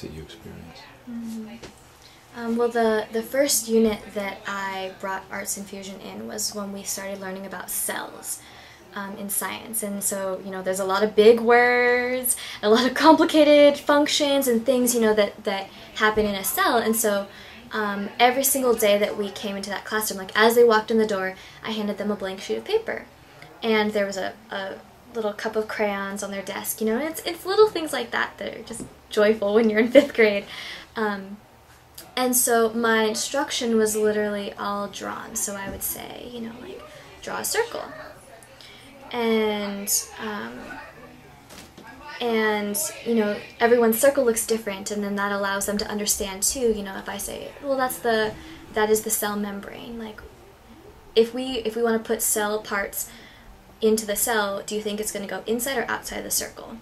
that you experienced? Um, well, the, the first unit that I brought Arts Infusion in was when we started learning about cells um, in science. And so, you know, there's a lot of big words, a lot of complicated functions and things, you know, that, that happen in a cell. And so um, every single day that we came into that classroom, like as they walked in the door, I handed them a blank sheet of paper. And there was a, a little cup of crayons on their desk, you know, and it's, it's little things like that that are just joyful when you're in fifth grade. Um, and so my instruction was literally all drawn. So I would say, you know, like, draw a circle. And, um, and, you know, everyone's circle looks different, and then that allows them to understand too, you know, if I say, well, that's the, that is the cell membrane. Like, if we, if we want to put cell parts into the cell, do you think it's going to go inside or outside the circle?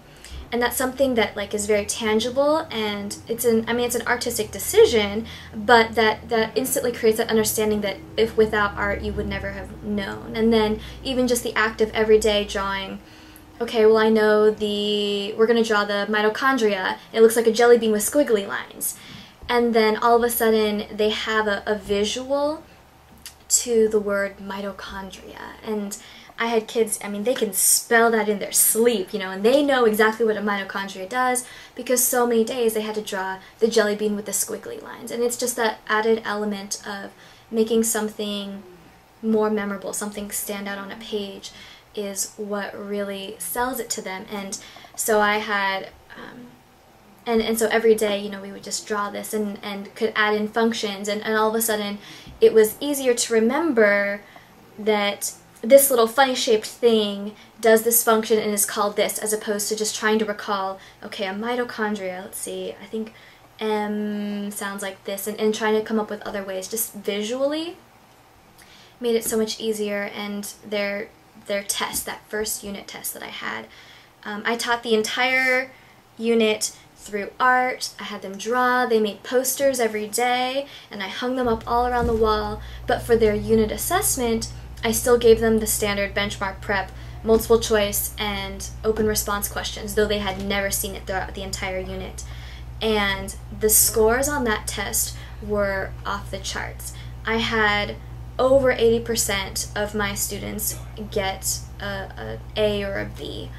And that's something that like is very tangible and it's an i mean it's an artistic decision but that that instantly creates that understanding that if without art you would never have known. And then even just the act of everyday drawing okay well i know the we're going to draw the mitochondria. It looks like a jelly bean with squiggly lines. And then all of a sudden they have a, a visual to the word mitochondria. And I had kids, I mean, they can spell that in their sleep, you know, and they know exactly what a mitochondria does because so many days they had to draw the jelly bean with the squiggly lines. And it's just that added element of making something more memorable, something stand out on a page is what really sells it to them. And so I had, um, and, and so every day, you know, we would just draw this and, and could add in functions and, and all of a sudden it was easier to remember that this little funny shaped thing does this function and is called this as opposed to just trying to recall, okay, a mitochondria, let's see, I think M sounds like this, and, and trying to come up with other ways just visually made it so much easier and their their test, that first unit test that I had, um, I taught the entire unit through art. I had them draw, they made posters every day, and I hung them up all around the wall. But for their unit assessment, I still gave them the standard benchmark prep, multiple choice, and open response questions, though they had never seen it throughout the entire unit. And the scores on that test were off the charts. I had over 80% of my students get a, a A or a B,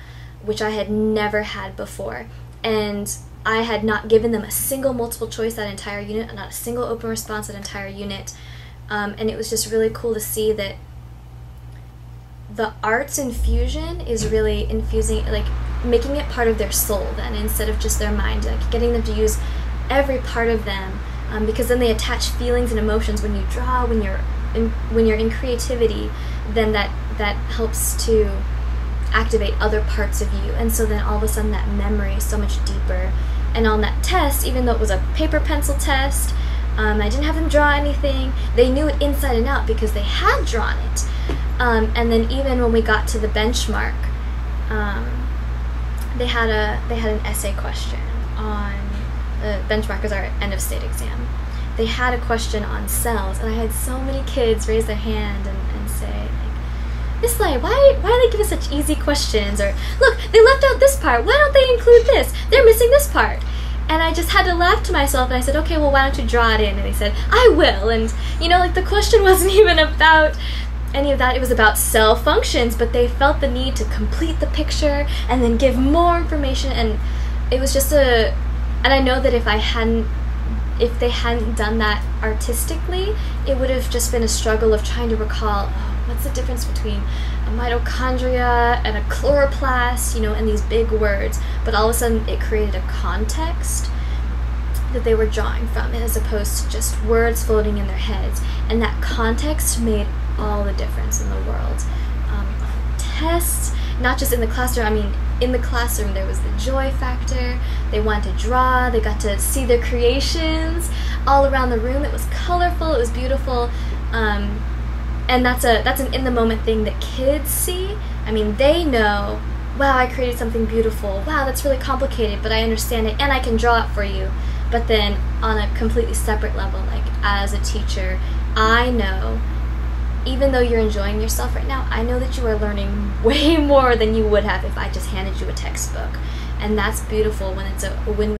which I had never had before. And I had not given them a single multiple choice that entire unit, not a single open response that entire unit. Um, and it was just really cool to see that the arts infusion is really infusing, like making it part of their soul then instead of just their mind, like getting them to use every part of them um, because then they attach feelings and emotions when you draw, when you're in, when you're in creativity, then that that helps to activate other parts of you, and so then all of a sudden that memory is so much deeper. And on that test, even though it was a paper pencil test, um, I didn't have them draw anything. They knew it inside and out because they had drawn it. Um, and then even when we got to the benchmark, um, they had a they had an essay question on the benchmark is our end of state exam. They had a question on cells, and I had so many kids raise their hand and, and say, like, Miss Le, why why do they give us such easy questions? Or look, they left out this part. Why don't they include this? They're missing this part. And I just had to laugh to myself, and I said, okay, well, why don't you draw it in? And they said, I will. And you know, like the question wasn't even about any of that. It was about cell functions, but they felt the need to complete the picture and then give more information. And it was just a, and I know that if I hadn't, if they hadn't done that artistically, it would have just been a struggle of trying to recall oh, what's the difference between a mitochondria and a chloroplast, you know, and these big words. But all of a sudden, it created a context that they were drawing from as opposed to just words floating in their heads. And that context made all the difference in the world. Um, tests, not just in the classroom, I mean, in the classroom there was the joy factor, they wanted to draw, they got to see their creations all around the room. It was colorful, it was beautiful. Um, and that's a that's an in the moment thing that kids see. I mean, they know, wow, I created something beautiful. Wow, that's really complicated, but I understand it and I can draw it for you. But then on a completely separate level, like as a teacher, I know even though you're enjoying yourself right now, I know that you are learning way more than you would have if I just handed you a textbook. And that's beautiful when it's a win